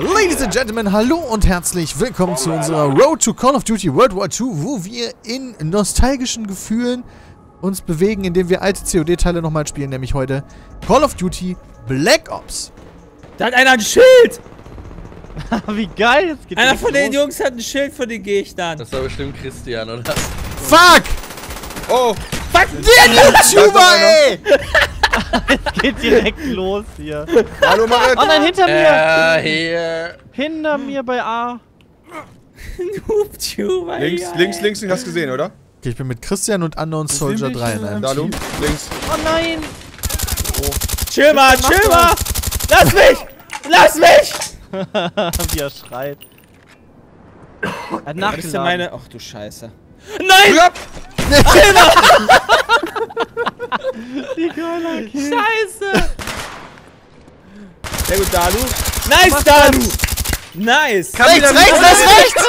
Ladies and Gentlemen, hallo und herzlich willkommen zu unserer Road to Call of Duty World War II, wo wir in nostalgischen Gefühlen uns bewegen, indem wir alte COD-Teile nochmal spielen, nämlich heute Call of Duty Black Ops. Da hat einer ein Schild! Wie geil, jetzt geht Einer von den los. Jungs hat ein Schild von den Gegnern. Das war bestimmt Christian, oder? Fuck! Oh! Fuck Der YouTuber, ey! Geht direkt los hier. Hallo Marit! Oh nein, hinter mir! Äh, hier. Hinter mir bei A. Noobtuber, Links, links, links, hast du gesehen, oder? Okay, ich bin mit Christian und Unknown Soldier 3 in einem. Team. Links. Oh nein! Chill mal, chill mal! Lass mich! Lass mich! Wie er schreit. Er hat nachgeladen. meine... Ach du Scheiße. Nein! Ja. Wie geil, okay. Scheiße! Sehr gut, Dalu. Nice, Dalu! Nice! Rechts, rechts, rechts, rechts!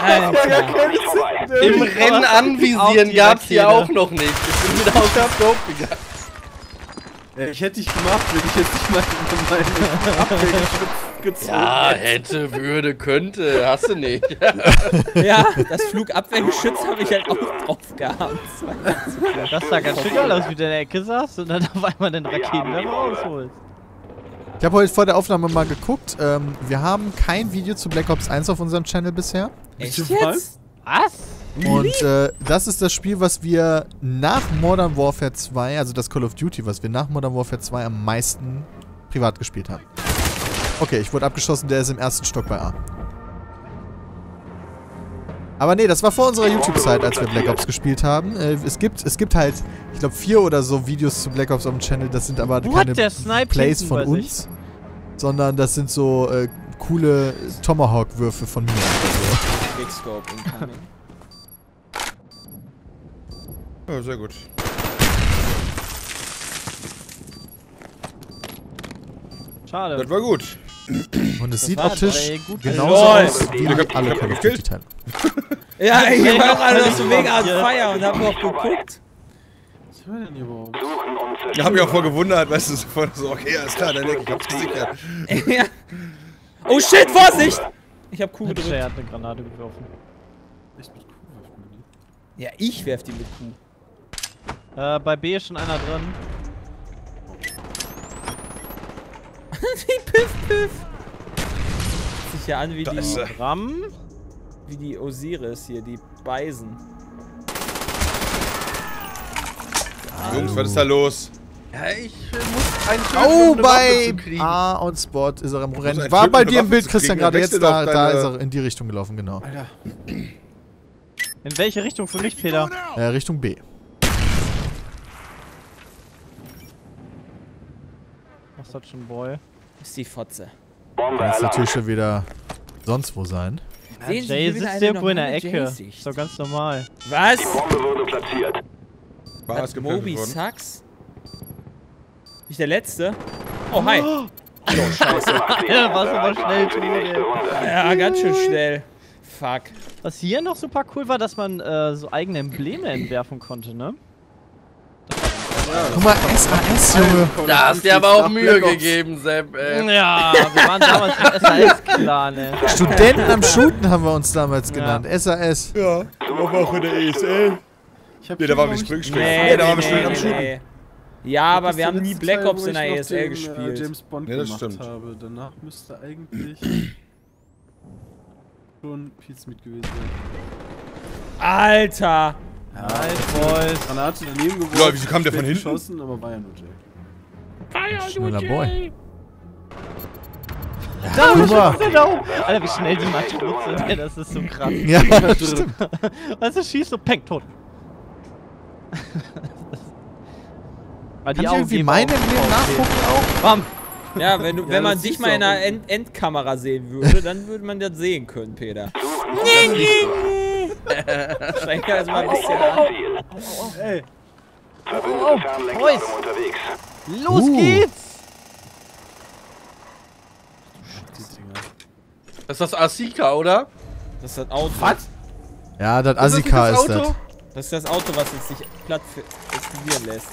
Alter. Im Rennen Auf anvisieren die gab's hier auch noch nicht. Ich bin wieder aus dem Scope gegangen. Ich hätte dich gemacht, wenn ich jetzt nicht mal meine Abwehrgeschütz gezogen Ja, hätte. würde, könnte. Hast du nicht. Ja, das Flugabwehrgeschütz habe ich halt auch drauf gehabt. Das sah ganz schön geil aus, wie du in der Ecke saß und dann auf einmal den Raketenwerfer rausholst. Ich habe heute vor der Aufnahme mal geguckt. Ähm, wir haben kein Video zu Black Ops 1 auf unserem Channel bisher. Echt jetzt? Was? Und äh, das ist das Spiel, was wir nach Modern Warfare 2, also das Call of Duty, was wir nach Modern Warfare 2 am meisten privat gespielt haben. Okay, ich wurde abgeschossen, der ist im ersten Stock bei A. Aber nee, das war vor unserer YouTube-Zeit, als wir Black Ops gespielt haben. Äh, es, gibt, es gibt halt, ich glaube, vier oder so Videos zu Black Ops auf dem Channel. Das sind aber What? keine Plays von bei sich. uns, sondern das sind so äh, coole Tomahawk-Würfe von mir. Also, Big Scope incoming. Ja, sehr gut. Schade. Das war gut. Und es sieht war optisch genauso aus wie Ich hab- alle Call of gekillt. Duty-Teile. Ja, ich war auch alle noch so mega on fire und hab noch geguckt. Was war denn hier überhaupt? Ich hab mich auch voll gewundert, weißt du, sofort so, okay, alles klar, dann denk ich, hab's gesichert. ja. Oh shit, Vorsicht! Ich hab Q Jay gedrückt. hat eine Granate geworfen. Echt mit Kuh die. Ja, ich werf die mit Q. Äh, bei B ist schon einer drin. wie Piff Piff. Sieht ja an wie Da die. Ram? wie die Osiris hier, die Beisen. Jungs, was ist da los? Ja, ich äh, muss einen Oh, bei. A und Spot ist er am Rennen. War bei dir im Bild, Christian, gerade jetzt. Da, da ist er in die Richtung gelaufen, genau. Alter. In welche Richtung für mich, Peter? Äh, Richtung B. Was hat schon Boy? Ist die Fotze. Kann jetzt natürlich schon wieder sonst wo sein. Sehen Sie Jay hier wieder sitzt irgendwo in der Ecke. Ist doch ganz normal. Was? War Hat es geplant Moby worden? Sucks? Nicht der letzte? Oh, hi. Ja, war's aber schnell ey. Ja, ganz schön schnell. Fuck. Was hier noch super cool war, dass man äh, so eigene Embleme entwerfen konnte, ne? Guck mal, SAS, Junge. Da hast du dir aber auch Mühe gegeben, Sepp, ey. Ja, wir waren damals im SAS-Clan, ne? Studenten am Shooten haben wir uns damals Ja. genannt. SAS. Ja, aber auch in der ESL. Ich hab Nee, da waren wir Springstelle. Nee, Nee, da waren wir nee, am Shooten. Ja, aber wir haben nie Black Ops in der ESL Äh, gespielt. James Bond Nee, das gemacht stimmt. habe. Danach müsste eigentlich schon Pizmeat gewesen sein. Alter! Ja, Boys. Granate daneben geworfen. Lol, wieso kam der von hinten? geschossen, aber war ja nur Jay. Schneller Boy. Da, Guck mal. ist er da oben. Alter, wie schnell die tot sind, ey, das ist so krass. Ja, stimmt. Du, schießt so, peng, tot. Weil Kann ich Augen irgendwie geben mein auch Emblem auf. nachgucken auch? Bam. Ja, wenn, du, Ja, wenn man dich mal in einer unten. End Endkamera sehen würde, dann würde man das sehen können, Peter. Streng das mal ein bisschen an. Ey, Oh, Boys. Los Uh. geht's. Das ist das Asika, oder? Das ist das Auto. Ja, das Ist das nicht Asika das ist das. Auto? Das ist das Auto, was jetzt sich platt für- explodieren lässt.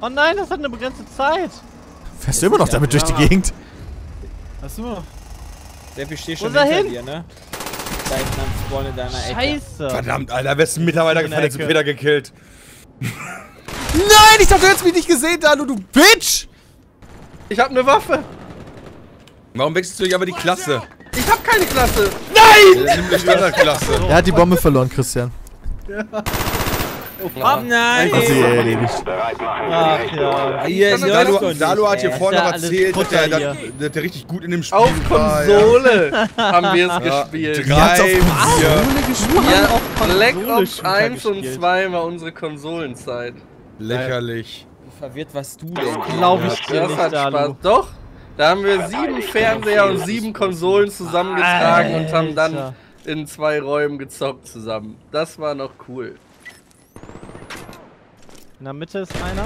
Oh nein, das hat eine begrenzte Zeit. Fährst du immer noch damit durch die. Gegend? Mal? Steffi, ich steh Wo schon er hinter hin? dir, ne? Da hinten am Spawn in deiner Ecke. Scheiße. Verdammt, Alter, wer ist ein Mitarbeiter der gefallen, jetzt Ecke. Peter gekillt. Nein, ich dachte, du hättest mich nicht gesehen, Dalu, du Bitch! Ich hab eine Waffe. Warum wechselst du nicht aber die Klasse? Ich hab keine Klasse. Das ist eine Standardklasse. Er hat die Bombe verloren, Christian. Oh nein! Hat sie erledigt. Ach ja. Hier, Dalu, Dalu hat hier vorne ja noch erzählt, dass er, hier. dass, dass er richtig gut in dem Spiel Auf war. Ja. Konsole haben wir es Ja, gespielt. drei, auf. Konsole gespielt. Ja, Black Konsole Ops Shooter 1 und gespielt. 2 war unsere Konsolenzeit. Lächerlich. Wie verwirrt warst du denn? Glaube ich dir Das nicht, hat Spaß. Dalu. Doch, da haben wir sieben Fernseher und sieben Konsolen zusammengetragen und haben dann Alter. in zwei Räumen gezockt zusammen. Das war noch cool. In der Mitte ist einer.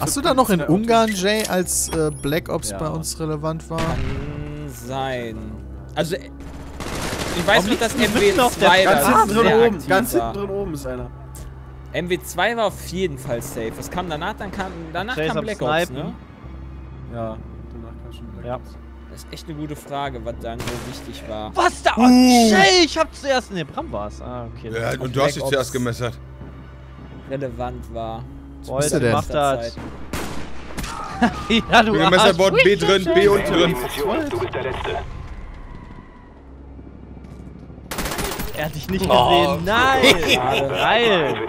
Hast du da noch in Ungarn, Jay, als äh, Black Ops Ja. bei uns relevant war? Kann sein. Also, ich weiß nicht, dass liegst du mitten auf der MW2 Ganz da hinten oben, ganz war. hinten drin oben ist einer. MW2 war auf jeden Fall safe. Was kam danach? Dann kam, danach kam am Black Ops, ne? Ja, danach kam schon Black Ja. Das ist echt eine gute Frage, was dann so wichtig war. Was da? Oh, Jay, ich hab zuerst. Ne, Bram war's. Ah, okay. Ja, Und du hast dich zuerst gemessert. Relevant war. Boah, bist du denn? macht das. Ja, du Arsch. Messerbord B drin, B unten drin. Er hat dich nicht gesehen. Nein. Schade. Geil.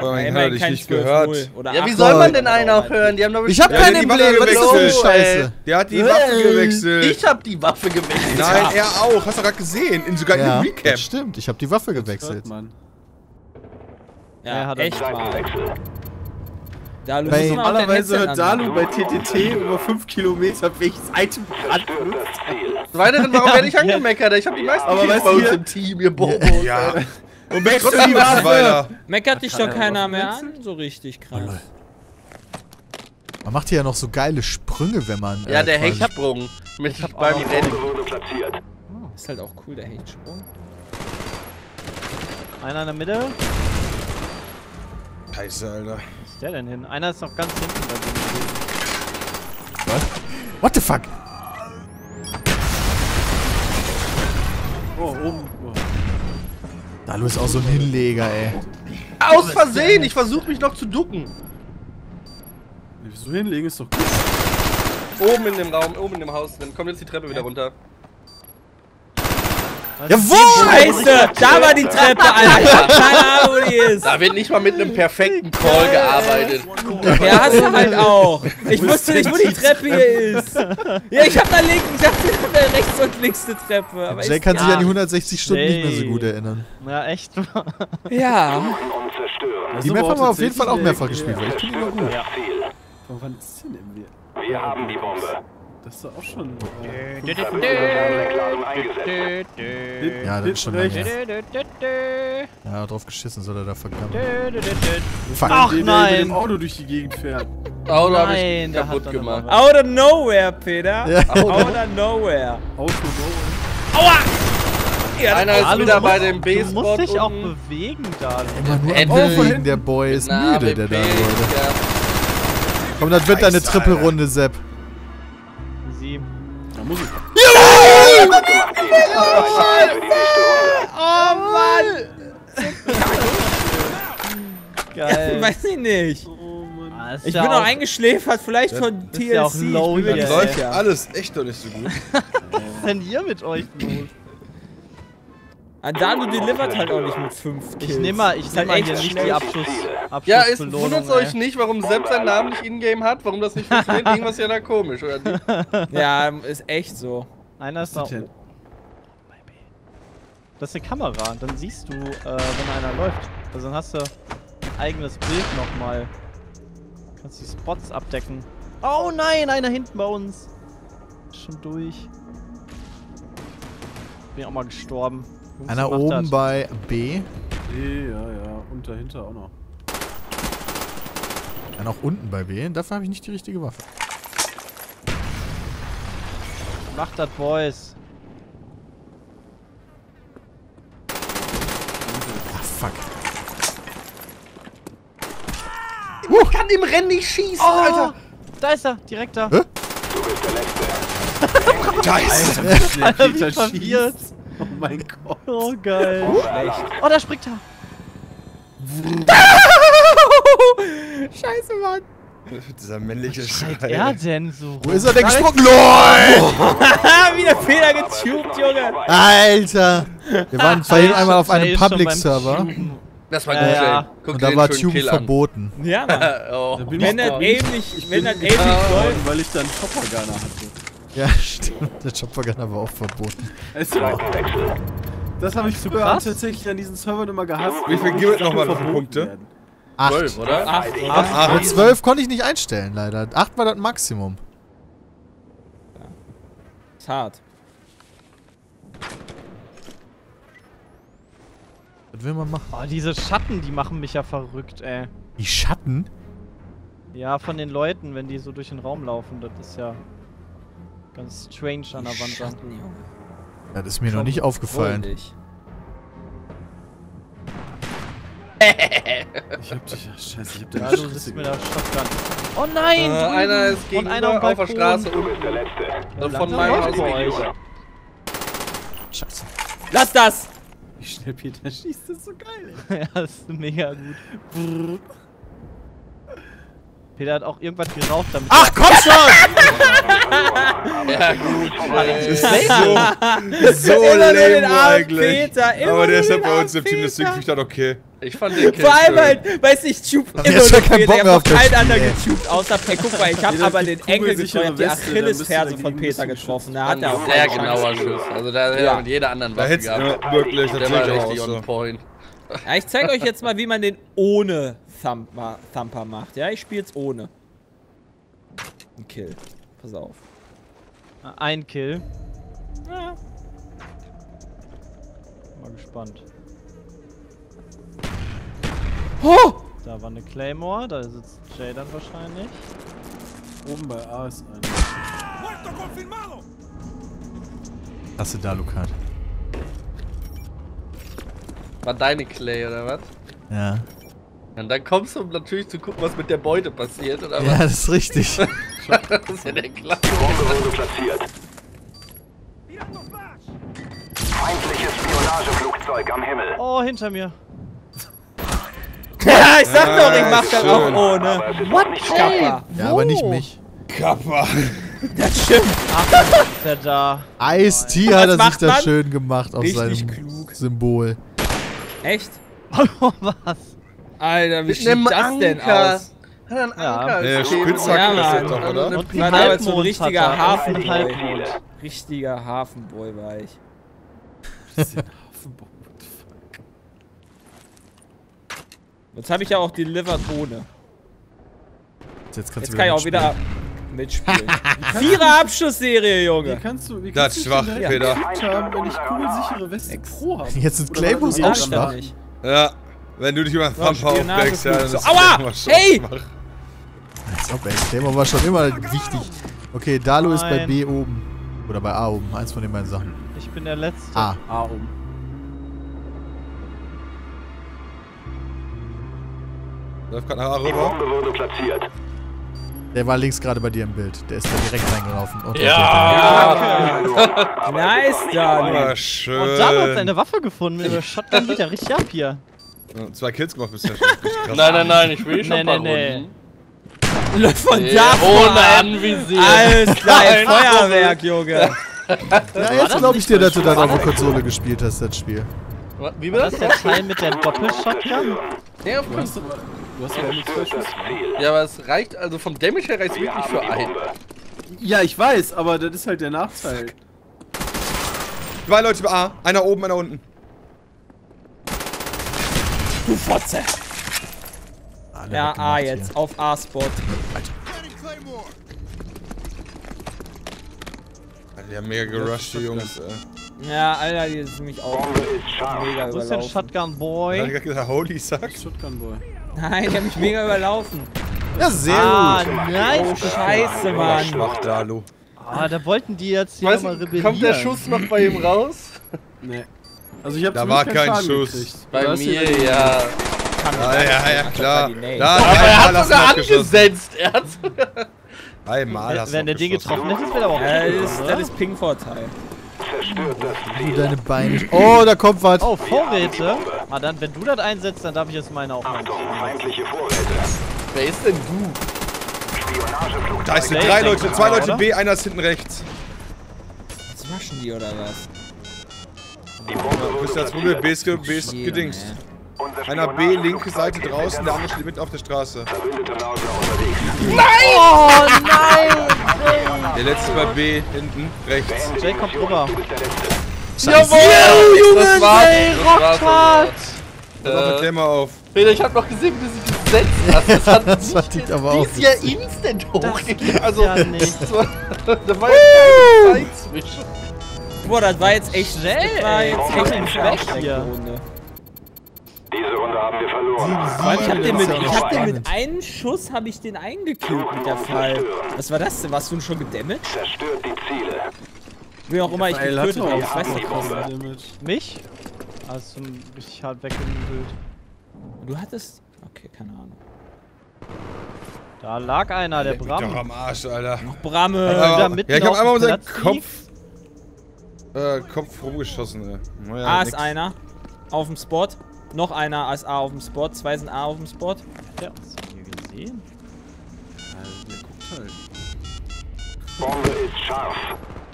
Man hat Immerhin dich nicht 12-0 gehört. Oder Ja, wie 8-0 soll man denn einen so. auch hören? Die haben doch Ich hab Ja, kein die Emblem, Waffe was ist eine gewechselt. Scheiße? Der hat die Waffe gewechselt. Ich hab die Waffe gewechselt. Nein, er auch. Hast du gerade gesehen. In, sogar Ja, in dem Recap. das stimmt. Ich habe die Waffe gewechselt. Ja, Ja, hat er. echt mal. Da du Bei- Normalerweise hört. Dalu bei TTT über 5 Kilometer, welches Item gerade benutzt. Weiteren, warum werde ich angemeckert? Ich hab die meisten Aber Kills weißt bei du uns hier- im Team, ihr Bobos. Ja. Und wer trotzdem die Waffe weiter. Meckert dich doch er keiner mehr an, so richtig krass. Man macht hier ja noch so geile Sprünge, wenn man. Ja, äh, der Hechtsprung mit beim Rennen. Ist halt auch cool, der Hechtsprung. Einer in der Mitte. Scheiße, Alter. Wo ist der denn hin? Einer ist noch ganz hinten bei dem. What the fuck? Oh, oben. Oh. Dalu ist auch so ein Hinleger, ey. Aus Versehen, ich versuche mich noch zu ducken. Wieso hinlegen ist doch gut. Oben in dem Raum, oben in dem Haus drin. Kommt jetzt die Treppe wieder runter. Jawohl! Scheiße! Da war die Treppe, Alter! Ich hab keine Ahnung, wo die ist! Da wird nicht mal mit einem perfekten Call gearbeitet. Ja, hast du halt auch. Ich wusste nicht, wo die Treppe hier ist. Ja, ich hab da links, ich dachte, da wäre rechts und links eine Treppe. Aber Jay ist, kann sich ja. an die 160 Stunden nicht mehr so gut erinnern. Ja, echt. Ja. Die Map haben wir auf jeden Fall auch mehrfach gespielt, weil ich finde die noch gut. Ja. Aber wann ist denn MW? Wir haben die Bombe. Das ist doch auch schon. Äh, Ja, das ist schon lange Ja, drauf geschissen soll er da vergammeln. Fuck. Ach Den, der mit nein! dem Auto durch die Gegend fährt. Oh, da hab Nein, ich kaputt gemacht. Out of nowhere, Peter. Ja. Out of nowhere. Auto, no. Einer ist wieder bei dem Du musst B-Spot dich auch bewegen, da. Auflegen, der Boy ist müde, der da wurde. ja. Komm, das wird deine Trippelrunde, Sepp. Oh Mann! Geil. Weiß ich nicht. Oh Mann. Ah, Ich ja bin auch auch- eingeschläfert, vielleicht von ist ja auch TLC. low ich bin mir hier, nicht ey. Läuft sicher. alles echt doch nicht so gut. Was ist denn hier mit euch los? Ah, Dalu delivert halt auch nicht mit 5 Kills. Ich nehme mal, ich halt mal echt hier nicht die schlecht. Abschuss. Ja, ist, Abschussbelohnung, wundert euch nicht, warum Sepp seinen Namen nicht in-game hat, warum das nicht funktioniert. Irgendwas ist ja da komisch, oder nicht? Ja, ist echt so. Einer ist da denn? Das ist eine Kamera und dann siehst du, äh, wenn einer läuft. Also dann hast du ein eigenes Bild nochmal. Kannst die Spots abdecken. Oh nein, einer hinten bei uns. Ist schon durch. Bin auch mal gestorben. Jungs, Einer oben das. bei B. Nee, ja, ja. Und dahinter auch noch. Einer auch unten bei B. Dafür habe ich nicht die richtige Waffe. Macht das, Boys. Ich kann im Rennen nicht schießen, Oh, Alter. Da ist er, direkt da. Hä? Scheiße! Alter, wie Peter verwirrt. schießt. Oh mein Gott. Oh, geil. Oh, da springt er. Scheiße, Mann. Dieser männliche Schreit Schrei. er denn so? Wo ist er denn gesprungen? LOL! Wie der Fehler getubt, Junge. Alter! Wir waren vorhin Jay einmal auf ist- einem ist Public-Server. Das war Ja, gut, ja. ey. Guck und da war Tube an. verboten. Ja, Mann. oh. Da Wenn ich das nicht, Ich wenn bin das Aim nicht läuft. weil ich dann Choppergunner hatte. Ja, stimmt. Der Choppergunner war auch verboten. Es das habe ich früher krass? tatsächlich an diesen Servern immer gehasst. Wie viel gibt es nochmal für Punkte? werden. Acht. Zwölf, oder? Ach, Ach, Aber zwölf konnte ich nicht einstellen, leider. Acht war das Maximum. ist hart. Was will man machen? Oh, diese Schatten, die machen mich ja verrückt, ey. Die Schatten? Ja, von den Leuten, wenn die so durch den Raum laufen, das ist ja ganz strange an der Wand dann. Schatten, Junge. Ja, das ist mir noch nicht aufgefallen. Freudig. Ich hab dich. Scheiße, ich hab den Ja, du sitzt mit der Shotgun. Oh nein! Äh, einer ist Und gegenüber einer auf der. Straße unten. Ja, von langsam meinem läuft Haus bei euch. gegenüber. Scheiße. Lass das! Wie schnell Peter schießt, das ist so geil. ja, das ist mega gut. Peter hat auch irgendwas geraucht damit. Ach, komm schon! Ja, gut. Ey. So, so Immer nur den lame armen eigentlich. Peter, immer Aber der ist halt bei uns im Team, deswegen finde ich das okay. Ich fand den Kill Vor allem halt, weiß ich, Tube immer Peter. Bock Ich mehr hab auf noch keinen anderen ey. getubt, außer Per. Guck mal, ich hab aber den Enkel getroffen, die Achillesferse von Peter getroffen. Da hat er auch Sehr genauer. Schuss. Also da hätte Ja. er mit jeder anderen Da Waffe gehabt. ja, wirklich, sehe war richtig so. on point. Ja, ich zeig euch jetzt mal, wie man den ohne Thumper, Thumper macht. Ja, ich spiel's ohne. Ein Kill. Pass auf. Ein Kill. Mal gespannt. Oh! Da war eine Claymore, da sitzt Jay dann wahrscheinlich. Oben bei A ist einer. Hast du da, Lukat? War deine Clay oder was? Ja. Und dann kommst du, um natürlich zu gucken, was mit der Beute passiert, oder Ja, das ist richtig. was? Das ist ja der Klasse. Bombe platziert. Feindliches Spionageflugzeug am Himmel. Oh, hinter mir. Ja, ich sag doch, ich mach das schön. auch ohne. Aber ist nicht Kappa. Ja, aber nicht mich. Kappa. Das stimmt. Ist der da? Ice-T hat er sich das man? schön gemacht auf Richtig seinem klug. Symbol. Echt? Oh, was? Alter, wie sieht das denn Anker. aus? Hat er einen Ja. Anker Thema. Spitzhack Ja, ist doch, oder? Und war damals so ein richtiger er. Hafenboy. Richtiger Hafenboy war ich. Jetzt habe ich ja auch delivered ohne. Jetzt kannst Jetzt du kann ich auch wieder mitspielen. Vierer Abschussserie, Wie Junge. kannst du, wie Das kannst ist du schwach, Peter. haben, wenn ich kugelsichere Weste Pro habe? Jetzt sind Claymores auch das Ja, stark. nicht. Ja, wenn du dich über einen Ja, Thumper aufwächst, ja, dann ist. Aua! Hey! schwach. Als ob, ey. Claymore war schon immer wichtig. Okay, Dalo ist bei Nein. B oben. Oder bei A oben. Eins von den beiden Sachen. Ich bin der Letzte. A. A um. Läuft gerade nach A Die rüber. Bombe wurde platziert. Der war links gerade bei dir im Bild. Der ist da direkt reingelaufen. Und Ja. Nice, Dani. Ah, schön. Und dann hat seine Waffe gefunden. Mit der Shotgun geht er richtig ab hier. Ja, Zwei Kills gemacht bisher. Nein, nein, nein, ich will schon Nee, mal nee. Läuft von Ja, da ohne vorne. anvisieren. Alles klar, Nein. Feuerwerk, Junge. Ja, jetzt glaube ich dir, dass du das auf der Konsole gespielt hast, das Spiel. Wie Das bitte? ist der Teil mit der Doppelshotgun? Ja, Du hast, du hast ja zwei Schuss. ja, aber es reicht, also vom Damage her reicht es wirklich für einen. Ja, ich weiß, aber das ist halt der Nachteil. Zwei Leute bei A. Einer oben, einer unten. Du Fotze. Alle Ja, A hier. jetzt, auf A-Spot. Die haben mega gerusht, die Jungs. Äh. Ja, Alter, die ist mich auch mega Wo ist denn überlaufen. Shotgun Boy? gerade gesagt, holy Sack? Shotgun Boy. Nein, die haben mich mega überlaufen. Ja, sehr Ah, gut. nice. Oh, scheiße, Mann. Schwach, Dalu. Ah, da wollten die jetzt hier du, rebellieren. kommt der Schuss noch bei ihm raus? Nee. Also ich hab Da war kein Schaden Schuss. gekriegt. Bei mir, hier- ja. Ja, ja, ja, klar. Da, Aber er hat sogar angesetzt. Er hat Einmal hast du Wenn der den abgeschossen. getroffen hätte, wäre aber auch Ja, das, ist, das ist Ping-Vorteil. Zerstört das Ziel. deine Beine. Oh, da kommt was. Oh, Vorräte. Ah, dann, wenn du das einsetzt, dann darf ich jetzt meine auch Achtung, feindliche Vorräte. Wer ist denn du? Spionageflugzeug. Da sind Safe, drei Leute, zwei Leute oder? B, einer ist hinten rechts. Was waschen die oder was? Die Bombe Du wurde bist das Problem, B ist, ge B ist gedingst. Unser Einer B, linke Seite ist draußen, der der andere steht mit auf der Straße. Unterwegs. Oh nein! Der letzte bei B, hinten, rechts. Jay kommt rüber. Jawohl! Das Pass auf, Äh, mal auf. Peter, ich hab noch gesehen, wie du sie gesetzt hast. Das hat Das war nicht, die aber auch die ist ja instant hochgegangen. Also, ja nicht. das war, da war ja keine Zeit zwischen. Boah, das war jetzt echt Schnell, Das war jetzt echt weg anstrengende hier. Diese Runde haben wir verloren. Ich hab den mit, ich hab den mit einem Schuss habe ich den eingekillt mit der Fall. Was war das denn? Warst du schon gedamaged? Zerstört die Ziele. Wie auch immer ich getötet habe, ich weiß die nicht Bombe. was. Mich? Hast du richtig hart weggenübelt. Du hattest? Okay, keine Ahnung. Da lag einer, der Leck mich doch Bram. am Arsch, Alter. Bramme. wieder Aber, mitten ja, ich hab einmal um Platz Kopf, äh, Kopf rumgeschossen, ey. Naja, A ist nix. einer. Auf dem Spot. Noch einer als A auf dem Spot. Zwei sind A auf dem Spot. Der uns hier gesehen. Der guckt halt. Bombe ist scharf.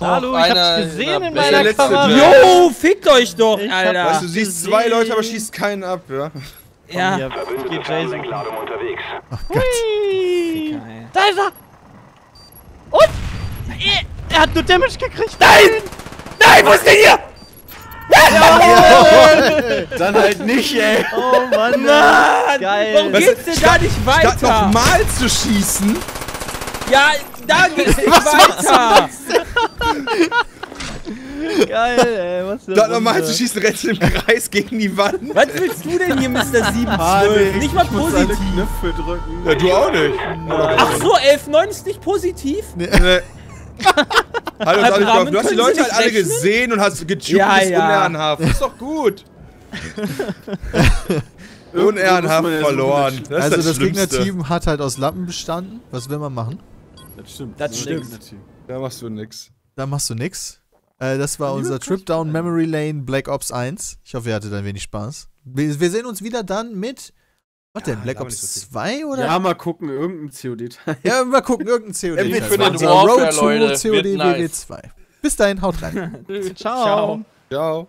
Hallo, ich einer hab's gesehen in meiner Kamera. Jo, fickt euch doch, Ich Alter. Weißt du, siehst zwei. Leute, aber schießt keinen ab, ja? ja. Hier, Verbündete geht Jason. Unterwegs. Hui. Ficker, ey. Da ist er! Und? Er- hat nur Damage gekriegt! Nein! Nein, wo ist der hier? Dann halt nicht, ey. Oh Mann! Mann! Geil. Warum geht's denn da nicht Statt weiter? nochmal zu schießen, Ja, da geht's nicht weiter. Geil, ey, was für statt eine nochmal zu schießen, rennst du im Kreis gegen die Wand. Was willst du denn hier, Mr. Ah, 712? Nicht mal Ich muss alle positiv. Knöpfe drücken. Ja, du auch nicht. Ach so, 11,9 ist nicht positiv? Nee. Nicht Bramen, geholfen. Du hast die Leute halt alle rechnen? gesehen und hast getuned, Ja, bist ja. unehrenhaft. Ist doch gut. Unehrenhaft verloren. Das ist Also das, das. Gegnerteam hat halt aus Lappen bestanden. Was will man machen? Das stimmt. Das ein stimmt. Gegnerteam. Da machst du nix. Da machst du nix. Äh, das war unser Trip Down Memory Lane Black Ops 1. Ich hoffe, ihr hattet ein wenig Spaß. Wir, wir sehen uns wieder dann mit. Was denn? Black Ops so 2 oder? Ja, mal gucken, irgendein COD-Teil. Ja, mal gucken, irgendein COD. Infinite Teil. Unser Warfare, Road to Leute. COD Wird nice. WW2. Bis dahin, haut rein. Ciao. Ciao. Ciao.